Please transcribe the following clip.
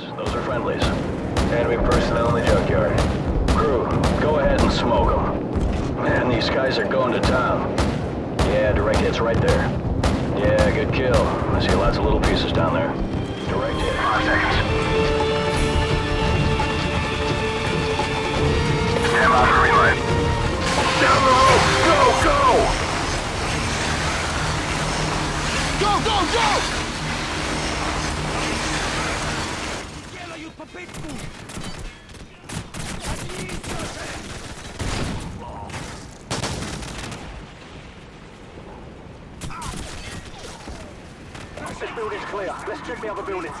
Those are friendlies. Enemy personnel in the junkyard. Crew, go ahead and smoke them. Man, these guys are going to town. Yeah, direct hit's right there. Yeah, good kill. I see lots of little pieces down there. Direct hit. Five seconds. Down the roof! Go, go! Go, go, go! Делают попытку! This building's clear. Let's check the other buildings.